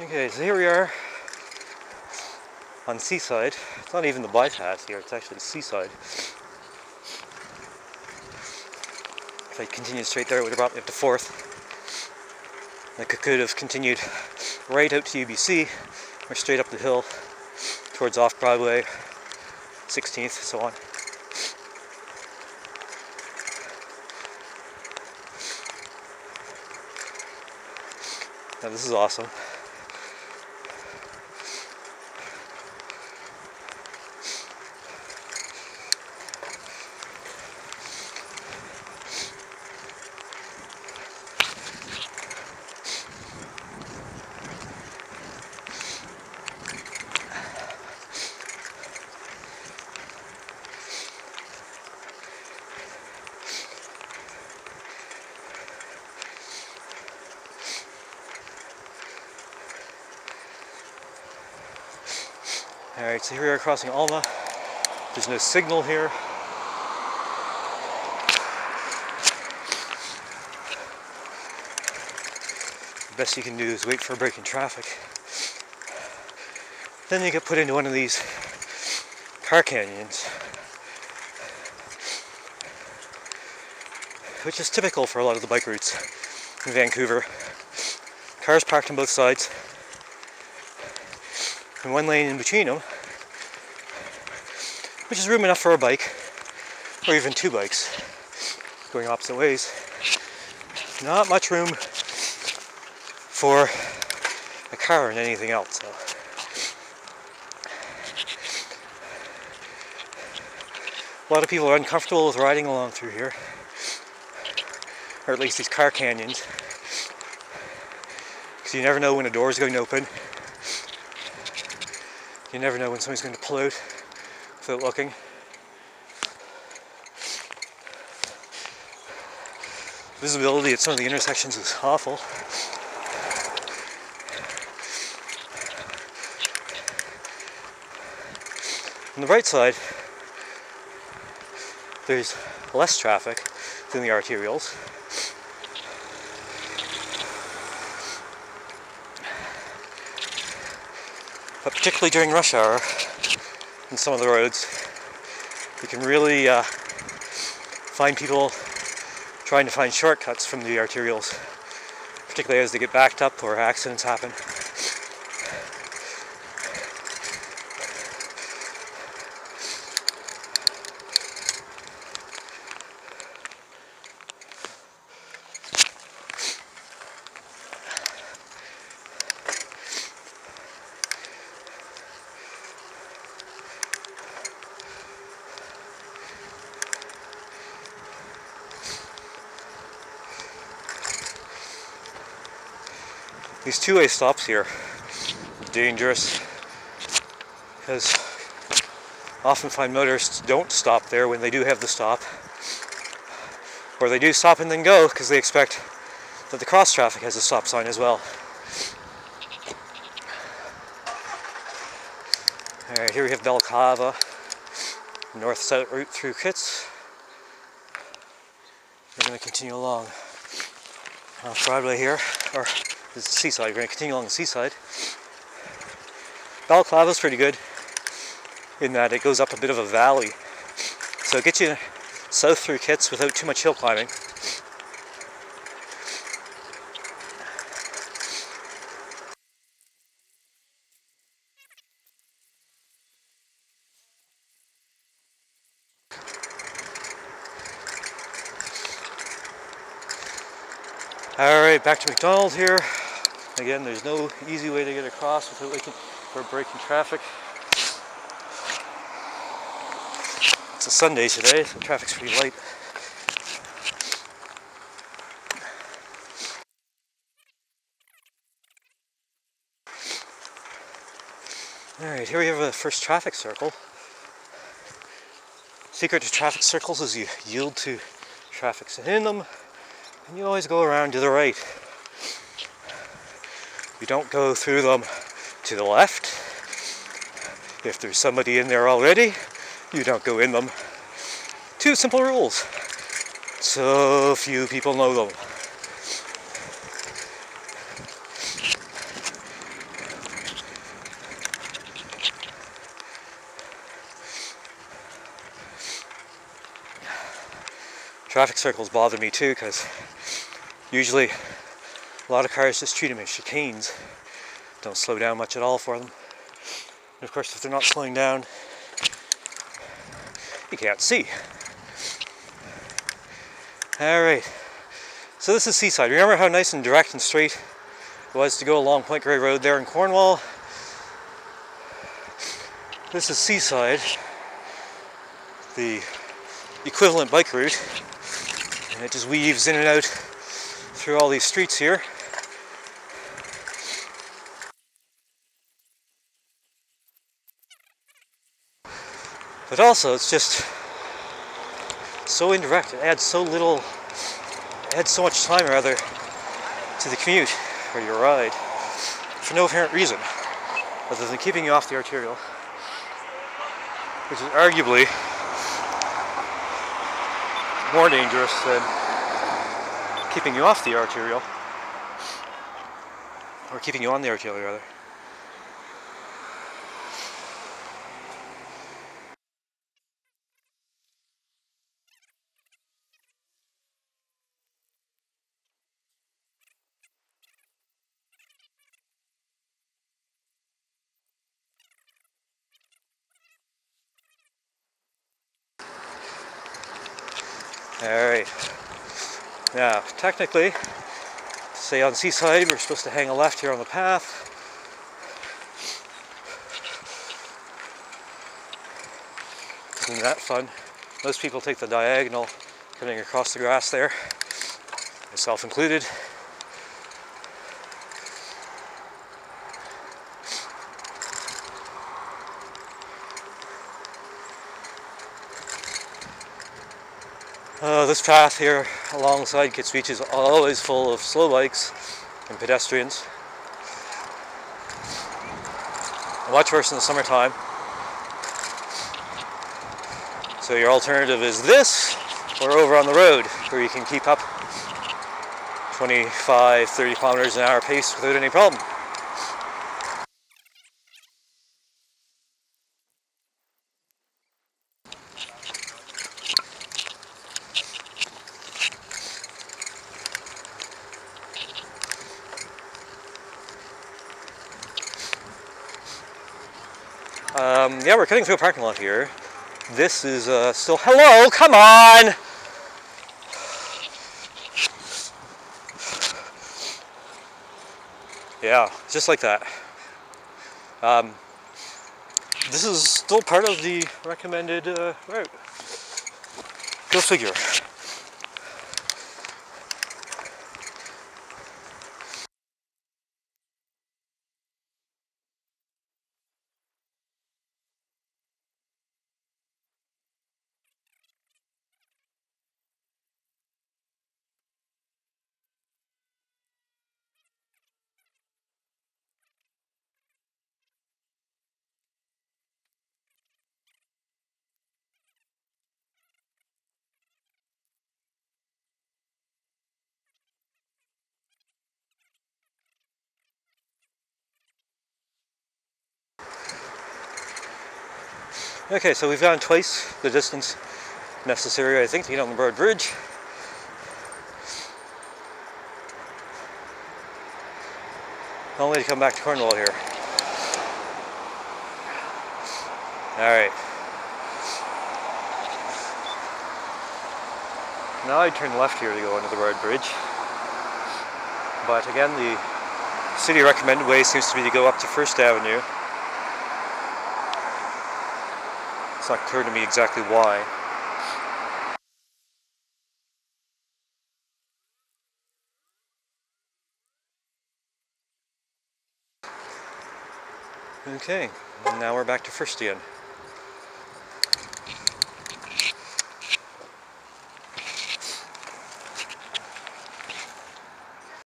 Okay, so here we are on Seaside. It's not even the bypass here, it's actually Seaside. If I continued straight there, it would have brought me up to 4th. I could have continued right out to UBC or straight up the hill towards off Broadway, 16th, so on. Now this is awesome. Alright, so here we are crossing Alma. There's no signal here. The best you can do is wait for a break in traffic. Then you get put into one of these car canyons, which is typical for a lot of the bike routes in Vancouver. Cars parked on both sides, and one lane in between them, which is room enough for a bike, or even two bikes going opposite ways. Not much room for a car and anything else. So. A lot of people are uncomfortable with riding along through here, or at least these car canyons, because you never know when a door is going to open you never know when somebody's going to pull out without looking. Visibility at some of the intersections is awful. On the right side, there's less traffic than the arterials. But particularly during rush hour on some of the roads, you can really uh, find people trying to find shortcuts from the arterials, particularly as they get backed up or accidents happen. These two-way stops here dangerous because often find motorists don't stop there when they do have the stop or they do stop and then go because they expect that the cross traffic has a stop sign as well. Alright, here we have Balaclava, north-south route through Kits. We're going to continue along off Broadway here, or this is the seaside. We're going to continue along the seaside. Balaclava is pretty good in that it goes up a bit of a valley. So it gets you south through Kits without too much hill climbing. All right, back to Macdonald here. Again, there's no easy way to get across without waiting for breaking traffic. It's a Sunday today, so traffic's pretty light. All right, here we have a first traffic circle. Secret to traffic circles is you yield to traffic's in them, and you always go around to the right. You don't go through them to the left. If there's somebody in there already, you don't go in them. Two simple rules. So few people know them. Traffic circles bother me too because usually a lot of cars just treat them as chicanes. Don't slow down much at all for them. And of course, if they're not slowing down, you can't see. All right. So this is Seaside. Remember how nice and direct and straight it was to go along Point Grey Road there in Cornwall? This is Seaside, the equivalent bike route. And it just weaves in and out through all these streets here. But also, it's just so indirect. It adds so little, it adds so much time, rather, to the commute or your ride for no apparent reason other than keeping you off the arterial, which is arguably more dangerous than keeping you off the arterial, or keeping you on the arterial, rather. Alright. Now, technically, say on Seaside, we're supposed to hang a left here on the path. Isn't that fun? Most people take the diagonal coming across the grass there, myself included. Uh, this path here alongside Kits Beach is always full of slow bikes and pedestrians. Much worse in the summertime. So your alternative is this or over on the road where you can keep up 25, 30 kilometers an hour pace without any problem. Um, yeah, we're cutting through a parking lot here. This is uh, still, hello, come on! Yeah, just like that. Um, this is still part of the recommended uh, route. Go figure. Okay, so we've gone twice the distance necessary, I think, to get on the Burrard Bridge. Only to come back to Cornwall here. Alright. Now I turn left here to go under the Burrard Bridge. But again, the city recommended way seems to be to go up to First Avenue It's not clear to me exactly why. Okay, now we're back to first again.